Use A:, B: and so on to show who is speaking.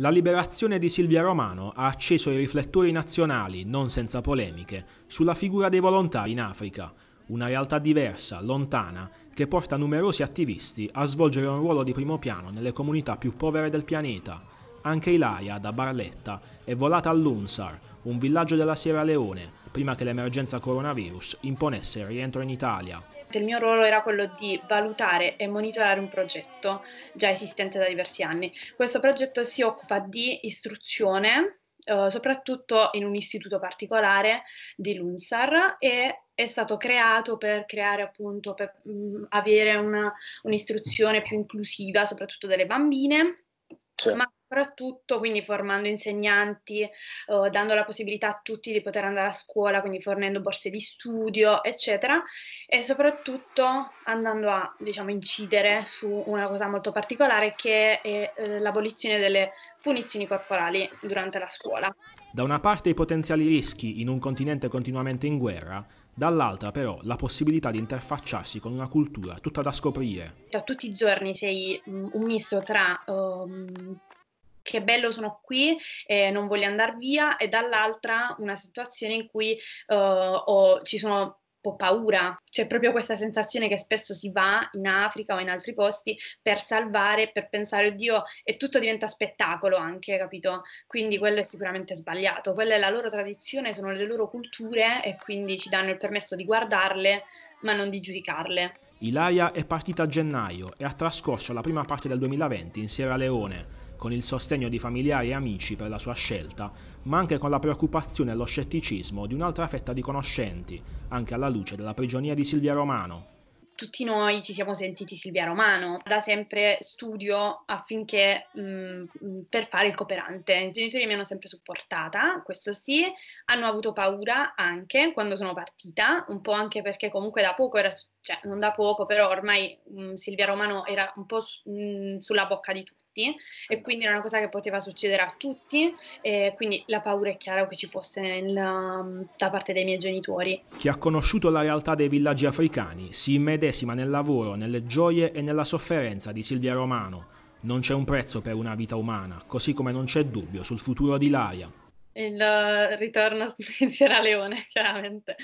A: La liberazione di Silvia Romano ha acceso i riflettori nazionali, non senza polemiche, sulla figura dei volontari in Africa, una realtà diversa, lontana, che porta numerosi attivisti a svolgere un ruolo di primo piano nelle comunità più povere del pianeta. Anche Ilaria, da Barletta, è volata all'Unsar, un villaggio della Sierra Leone, prima che l'emergenza coronavirus imponesse il rientro in Italia.
B: Il mio ruolo era quello di valutare e monitorare un progetto già esistente da diversi anni. Questo progetto si occupa di istruzione, eh, soprattutto in un istituto particolare di Lunsar e è stato creato per creare appunto per mh, mm, avere una, un'istruzione più inclusiva, soprattutto delle bambine, sì. ma soprattutto quindi formando insegnanti, eh, dando la possibilità a tutti di poter andare a scuola, quindi fornendo borse di studio, eccetera, e soprattutto andando a diciamo, incidere su una cosa molto particolare che è eh, l'abolizione delle punizioni corporali durante la scuola.
A: Da una parte i potenziali rischi in un continente continuamente in guerra, dall'altra però la possibilità di interfacciarsi con una cultura tutta da scoprire.
B: Tutti i giorni sei mm, un misto tra um, che bello sono qui e non voglio andare via e dall'altra una situazione in cui uh, ho, ci sono un po' paura, c'è proprio questa sensazione che spesso si va in Africa o in altri posti per salvare, per pensare, oddio, e tutto diventa spettacolo anche, capito? Quindi quello è sicuramente sbagliato, quella è la loro tradizione, sono le loro culture e quindi ci danno il permesso di guardarle ma non di giudicarle.
A: Ilaria è partita a gennaio e ha trascorso la prima parte del 2020 in Sierra Leone, con il sostegno di familiari e amici per la sua scelta, ma anche con la preoccupazione e lo scetticismo di un'altra fetta di conoscenti, anche alla luce della prigionia di Silvia Romano
B: tutti noi ci siamo sentiti Silvia Romano, da sempre studio affinché mh, mm, per fare il cooperante. I genitori mi hanno sempre supportata, questo sì, hanno avuto paura anche quando sono partita, un po' anche perché comunque da poco era, cioè non da poco, però ormai mh, Silvia Romano era un po' su, sulla bocca di tutti e quindi era una cosa che poteva succedere a tutti e quindi la paura è chiara che ci fosse nel, da parte dei miei genitori.
A: Chi ha conosciuto la realtà dei villaggi africani si immedesima nel lavoro, nelle gioie e nella sofferenza di Silvia Romano. Non c'è un prezzo per una vita umana, così come non c'è dubbio sul futuro di Laia
B: il ritorno in Sierra Leone, chiaramente.